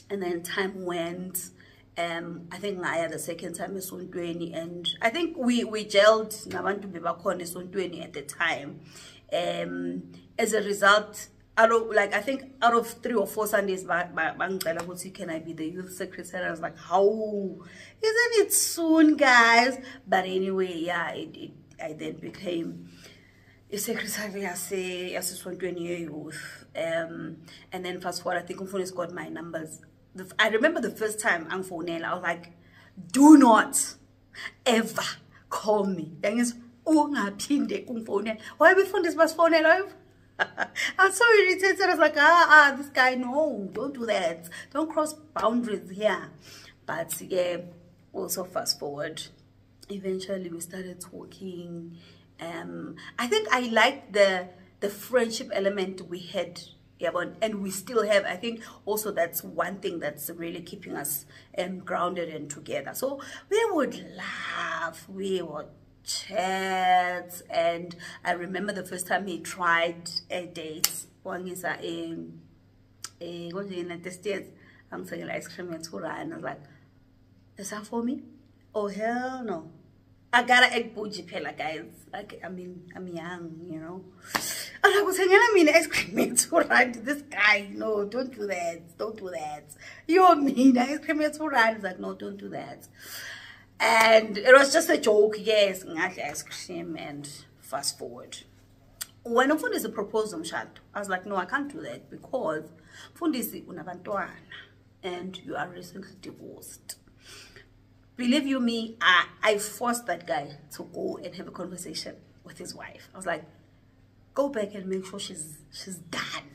And then time went. Um, I think I had the second time esontweni and I think we we gelled nabantu bebakhona esontweni at the time. Um, as a result, out of like I think out of three or four Sundays ba- ba- bangicela ukuthi can I be the youth secretary? I was like, how? Isn't it soon, guys? But anyway, yeah, it, it I then became i-secretary yase yasesontweni ye-youth. Um and then fast forward i think umfundisi got my numbers. I remember the first time angifonela i was like do not ever call me. Yangithi ungaphinde ungifonela why befundisi basifonela I'm so irritated. I was like, ah, ah, this guy, no, don't do that. Don't cross boundaries here. But yeah, also fast forward eventually we started talking um i think i liked the the friendship element we had yeah, and we still have i think also that's one thing that's really keeping us um grounded and together so we would laugh we would chat and i remember the first time he tried a date wangisa um konje United States? Angithengela ice cream nge-2 rand i was like is that for me? Oh hell no. I gotta act bougie phela guys like I mean I'm young you know? And I'm like uthengela mina ice cream nge-2 rand this guy no don't do that don't do that. You're mean ice cream nge-2 rand He's like no don't do that and it was just a joke yes ngadla ice cream and fast forward. When umfundisi proposed umshado i was like no i can't do that because mfundisi unabantwana and you are recently divorced. Believe you me I, I forced that guy to go and have a conversation with his wife. I was like go back and make sure she's she's done.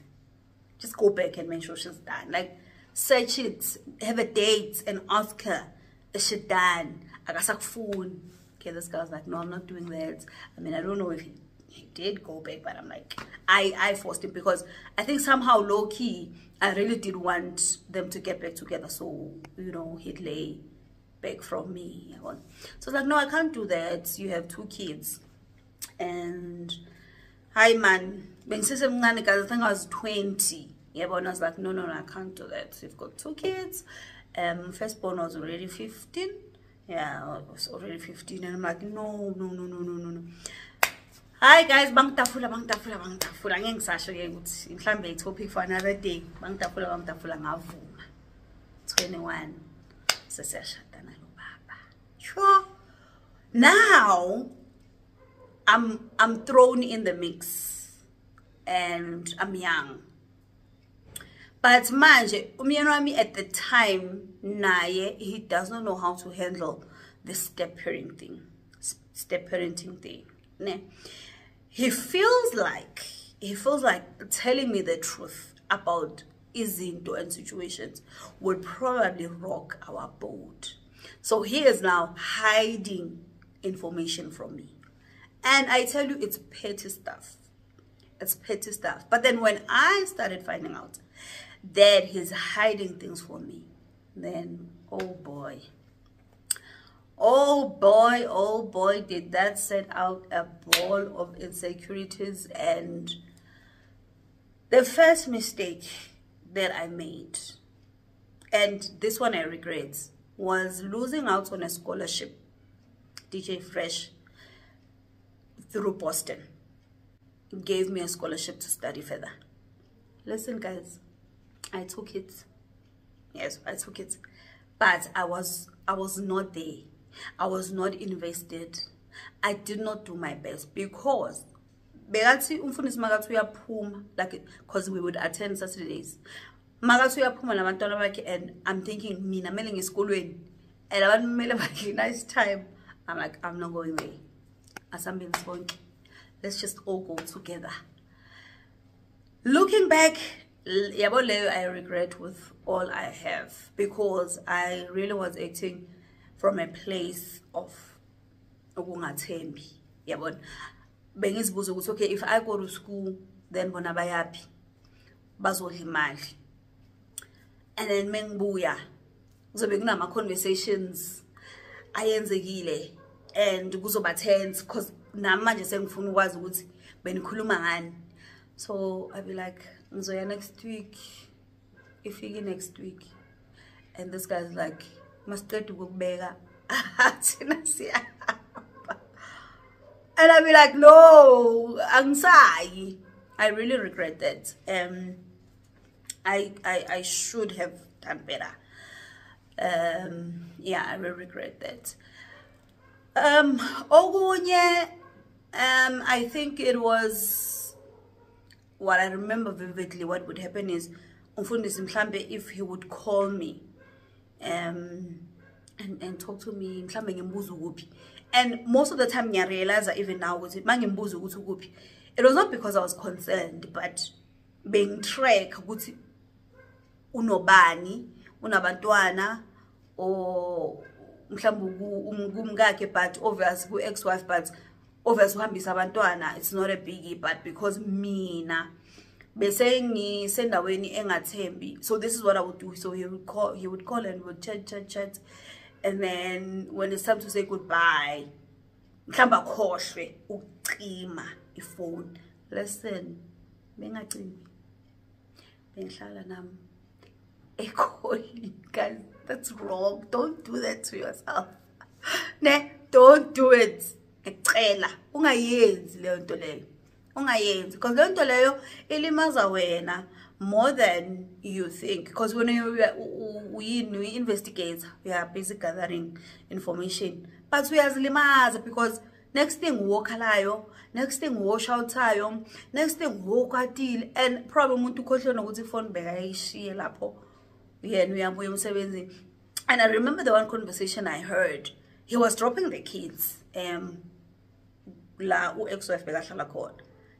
Just go back and make sure she's done. Like search it have a date and ask her is she done akasakufuni okay this was like no i'm not doing that. I mean i don't know if he, he did go back but i'm like i i forced him because i think somehow low key i really did want them to get back together. So you know he'd lay back from me so I like no i can't do that. You have two kids. And hi man. Guys i think i was 20 Yeah, but i was like no no no i can't do that. We've got two kids. Um firstborn was already 15 yeah I was already 15 and i'm like no no no no no no no Hi guys, bangitafula bangitafula bangitafula ngeke ngisasho ke ukuthi mhlambe i topic for another day. Bangitafula bangitafula ngavuma. 21 sesiyashada nalo baba. Sure. Now I'm I'm thrown in the mix and I'm young. But manje umyeni wami at the time naye he does not know how to handle the step parenting thing. step parenting thing. Ne? He feels like he feels like telling me the truth about izinto and situations would probably rock our boat. So he is now hiding information from me. And I tell you, it's petty stuff. It's petty stuff. But then when I started finding out that he's hiding things from me, then, oh boy. Oh boy, oh boy, did that set out a ball of insecurities. And the first mistake that I made, and this one I regret, was losing out on a scholarship, DJ Fresh, through Boston. Gave me a scholarship to study further. Listen, guys, I took it. Yes, I took it. But I was I was not there. I was not invested. I did not do my best because bekathi umfundisi makathi uyaphuma like because we would attend Saturdays. Makathi uyaphuma nabantwana bakhe and I'm thinking mina mele ngesikolweni and abantu mele bakhe nice time. I'm like I'm not going there. Asambeni sonke. Let's just all go together. Looking back, yabo leyo I regret with all I have because I really was acting from a place of ukungathembi. Yabona bengizibuza ukuthi okay if i go to school then bona bayaphi? Bazodla imali. And then mengibuya kuzobe kunama conversations ayenzekile and kuzoba tense because nami manje sengifuna ukwazi ukuthi benikhuluma ngani. So i be like ngizoya next week ifike next week. And this guy's like masiqeda to thina siyahamba. And I'll be like no angisayi. I really regret that. Um i i, I should have done better. Um yeah i really regret that. Um um i think it was what i remember vividly what would happen is umfundisi mhlambe if he would call me um and, and talk to me mhlambe ngimbuza ukuphi. And most of the time I ngiyarealize even now ukuthi mangimbuza ukuthi ukuphi. It was not because i was concerned but bengitrack ukuthi unobani unabantwana or mhlawumbe kumkakhe but obvious ku-ex-wife but obvious uhambisa abantwana it's not a biggie but because mina bese ngisendaweni engathembi so this is what i would do. So he would call he would call and would chat chat chat and then when it's time to say goodbye mhlawumbe akhohlwe ukucima ifoni listen bengacimi bengihlala nami ekholi guys. That's wrong. Don't do that to yourself. Ne don't do it ngicela ungayenzi leyo nto leyo. Ungayenzi because leyo nto leyo ilimaza wena more than you think because when uyini uyi-investigator are busy gathering information. But uyazilimaza because next thing wokhalayo next thing woshawuthayo next thing wokwatile and probably umuntu ukhohlwe nokuthi ifoni bekayishiye lapho yena uyabuya emsebenzini. And i remember the one conversation i heard he was dropping the kids um la u-ex-wife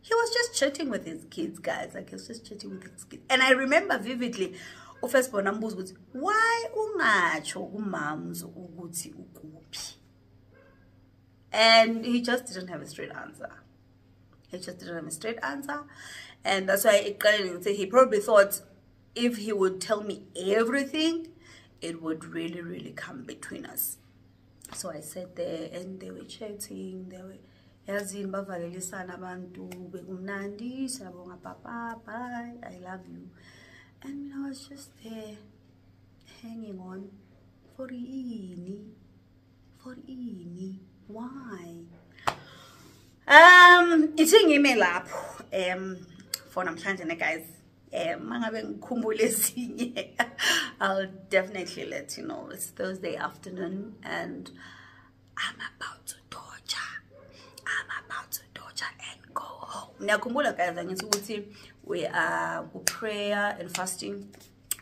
he was just chatting with his kids guys. Like he was just chatting with his kids. And i remember vividly ufirstborn ambuza ukuthi why ungatsho kumams ukuthi ukuphi? And he just didn't have a straight answer. He just didn't have a straight answer. And that's why eqaleni ngithi he probably thought if he would tell me everything it would really really come between us. So i sat there and they were chatting they were yazini bavalelisana abantu bekumnandi siyabonga papa bye i love you. And mina was just there hanging on. For ini for ini why? Um ithi ngime lapho um for namhlanje ne guys um mangabe ngikhumbule esinye i'll definitely let you know. It's thursday afternoon and i'm about to to torture and go home. Niyakhumbula guys angithi ukuthi we are prayer and fasting.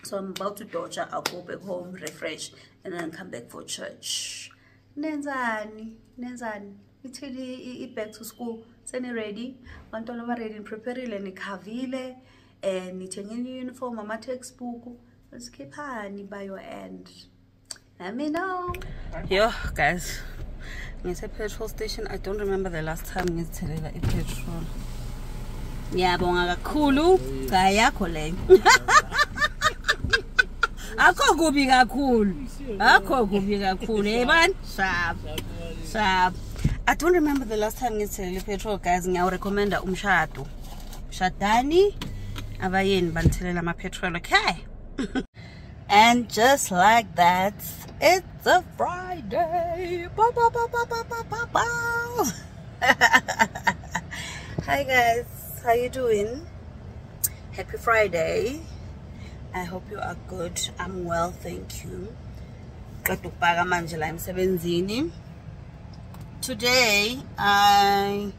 So i'm about to torture i'll go back home refresh and then come back for church. Nenzani? Nenzani? Ithini i-back to school. Seni-ready abantwana ba-ready nipreparile nikhavile um nithengile i-uniform ama-textbook. Sikhiphani by your end let me know. Yo guys ngise-petrol station i don't remember the last time ngizithelela i-petrol ngiyabonga kakhulu cha yakho leyo akho kubi kakhulu akho kubi kakhulu yeyibani sharp. Sharp. I don't remember the last time ngithelele petrol guys. Ngiyawurecommenda umshado. Shadani abayeni banithelela ama-petrol okay? and just like that it's a friday. Bow, bow, bow, hi guys. How you doing? Happy friday. I hope you are good. I'm well thank you. Emsebenzini. Today i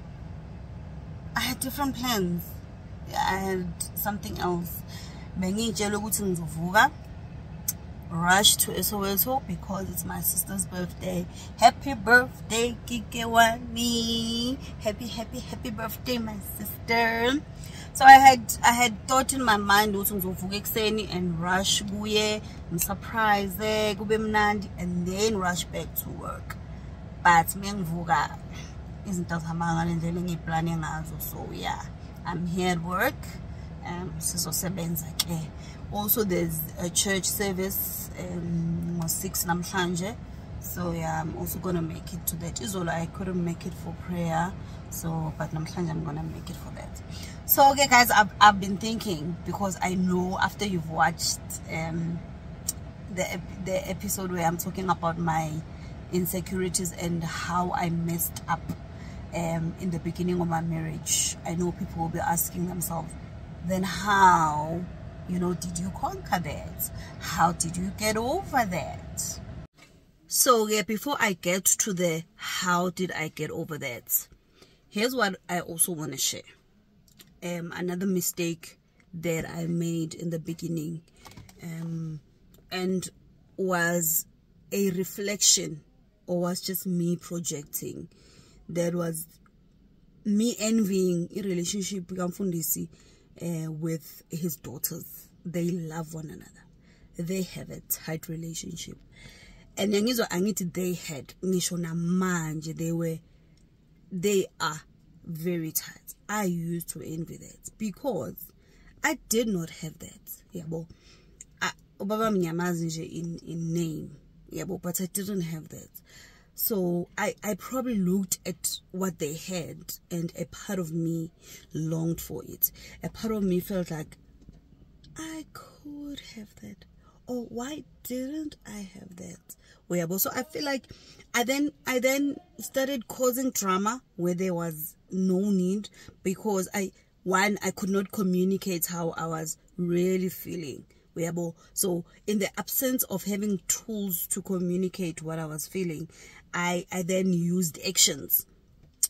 i had different plans. I had something else rush to Soweto because it's my sister's birthday. Happy birthday, Kike Wani. Happy, happy, happy birthday, my sister. So I had I had thought in my mind ukuthi ngizovuka ekuseni and rush kuye, ngsurprise kube and then rush back to work. But mengivuka izinto zihamba ngale ndlela engiyiplane ngazo. So yeah, I'm here at work. Um sizosebenza ke. Also there's a church service um 6 namhlanje. So yeah, I'm also gonna make it to that. Izola I couldn't make it for prayer. So but namhlanje I'm gonna make it for that. So okay guys, I've, I've been thinking because I know after you've watched um the the episode where I'm talking about my insecurities and how I messed up um in the beginning of my marriage. I know people will be asking themselves, then how you know did you conquer that? How did you get over that? So yeah, before I get to the how did I get over that, here's what I also want to share. Um, another mistake that I made in the beginning, um, and was a reflection or was just me projecting. That was me envying a relationship kamfundisi uh, with his daughters. They love one another. They have a tight relationship. And ngizwa angithi they had ngisho namanje they were they are very tight. I used to envy that because I did not have that. I- Ubaba mnyamazi nje in in name. Yabo, but I didn't have that. So I, I probably looked at what they had and a part of me longed for it. A part of me felt like I could have that. Or why didn't I have that? Well, so I feel like I then I then started causing drama where there was no need because I one I could not communicate how I was really feeling. Weabo. So in the absence of having tools to communicate what I was feeling, I, I then used actions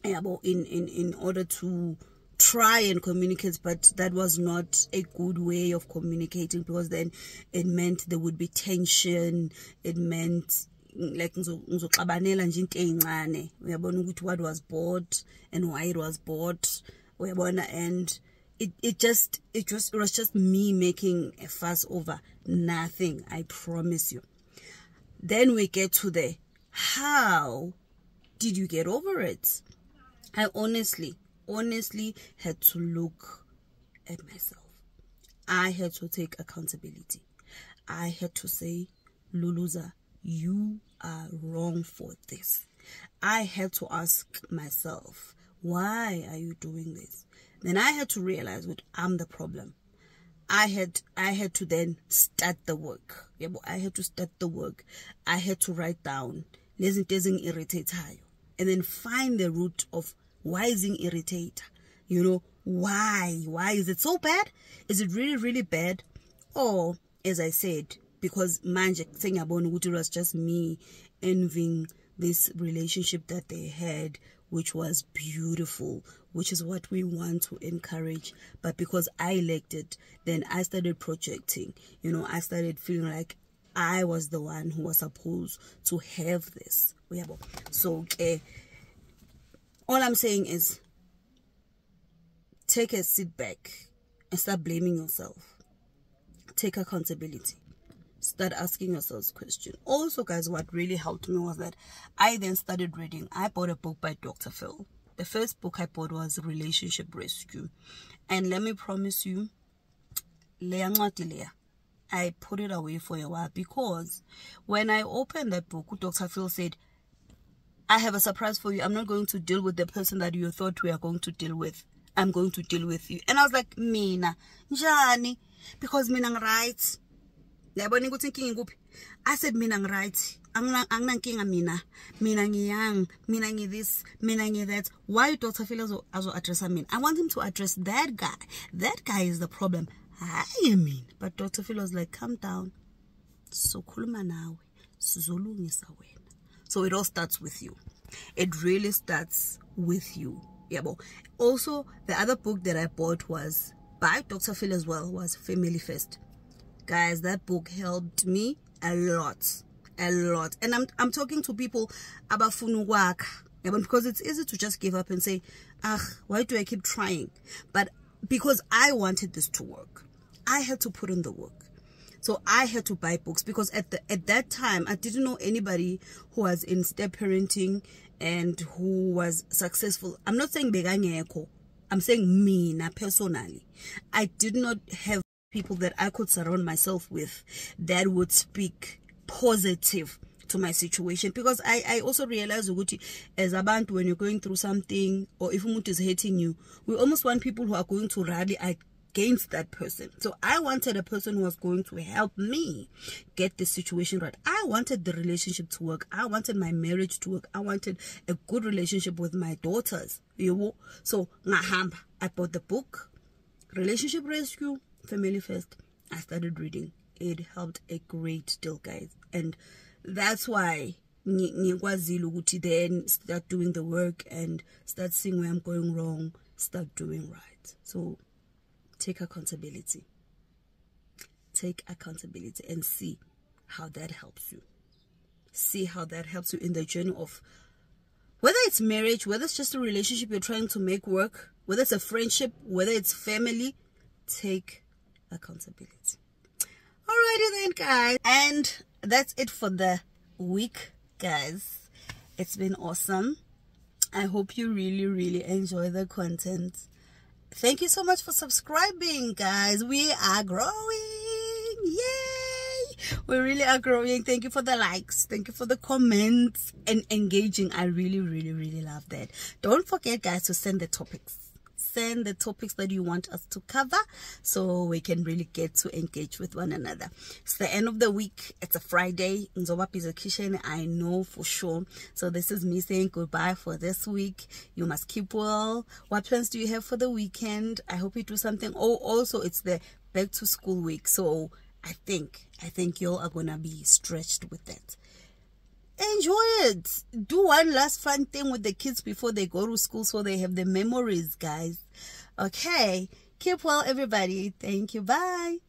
in, in, in order to try and communicate, but that was not a good way of communicating because then it meant there would be tension. It meant like ngizo- ngizoxabanela nje what was bought and why it was bought. Uyabona? And it, it just it just it was just me making a fuss over nothing i promise you. Then we get to the how did you get over it? I honestly honestly had to look at myself. I had to take accountability. I had to say Luluzah you are wrong for this. I had to ask myself why are you doing this? Then i had to realize that i'm the problem I had I had to then start the work. Yebo, I had to start the work. I had to write down lezinto ezingirritateayo and then find the root of why is it irritate. You know, why? Why is it so bad? Is it really really bad? Or as I said, because manje sengiyabona ukuthi it was just me envying this relationship that they had which was beautiful, which is what we want to encourage. But because I lacked it, then I started projecting. You know, I started feeling like I was the one who was supposed to have this. So, okay. All I'm saying is take a seat back and start blaming yourself. Take accountability start asking yourselves questions. Also, guys, what really helped me was that I then started reading. I bought a book by Dr. Phil. The first book I bought was Relationship Rescue. And let me promise you, I put it away for a while because when I opened that book, Dr. Phil said, I have a surprise for you. I'm not going to deal with the person that you thought we are going to deal with. I'm going to deal with you. And I was like, Mina, Njani? Because Mina right yabona ukuthi inkinga ikuphi? I said mina ngiright. Anginankinga mina. Mina ngiyang mina ngi-this mina ngi-that why dr phil azo-addressa mina? I want him to address that guy. That guy is the problem. Hayi mina. But dr phil was like calm down. Sizokhuluma nawe. Sizolungisa wena. So it all starts with you. It really starts with you. Yabo. Also the other book that i bought was by dr phil as well was family first guys that book helped me a lot a lot. And i'm i'm talking to people about ukwakha because it's easy to just give up and say ah why do i keep trying? But because i wanted this to work i had to put in the work. So i had to buy books because at the at that time i didn't know anybody who was in step parenting and who was successful. I'm not saying begangeko i'm saying me na personally. I did not have people that I could surround myself with that would speak positive to my situation because I, I also realize Uguti as a band when you're going through something or if someone is hating you, we almost want people who are going to rally against that person. So I wanted a person who was going to help me get the situation right. I wanted the relationship to work. I wanted my marriage to work. I wanted a good relationship with my daughters. You know? So I bought the book, Relationship Rescue family first i started reading. It helped a great deal guys. And that's why then start doing the work and start seeing where i'm going wrong start doing right. So take accountability. Take accountability and see how that helps you. See how that helps you in the journey of whether it's marriage whether it's just a relationship you're trying to make work whether it's a friendship whether it's family take accountability. Alrighty then, guys. And that's it for the week, guys. It's been awesome. I hope you really, really enjoy the content. Thank you so much for subscribing, guys. We are growing. Yay! We really are growing. Thank you for the likes. Thank you for the comments and engaging. I really, really, really love that. Don't forget, guys, to send the topics send the topics that you want us to cover so we can really get to engage with one another. It's the end of the week. It's a friday. Nzoba busy kitchen i know for sure. So this is me saying goodbye for this week. You must keep well. What plans do you have for the weekend? I hope you do something. Oh also it's the back to school week. So i think i think you all are gonna be stretched with that enjoy it. Do one last fun thing with the kids before they go to school so they have the memories guys. Okay. Keep well everybody. Thank you. Bye